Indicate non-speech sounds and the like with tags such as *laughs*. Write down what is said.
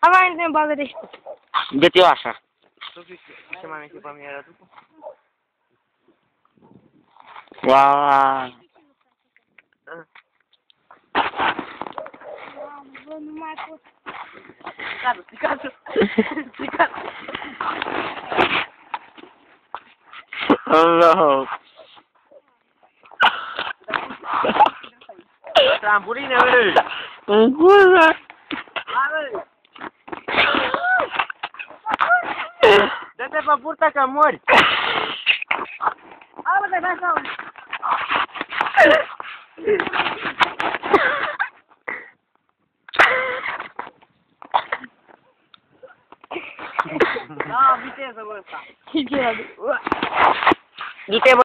Aman ne balere. Biti vaša. Wow. Picado, picado. Picado. Oh no. trambuline, băi! Da. În gură! Dă-te pe burta că mori! Hai, bă, te dai sau! *laughs* Da, viteză, bă, ăsta! Ce ce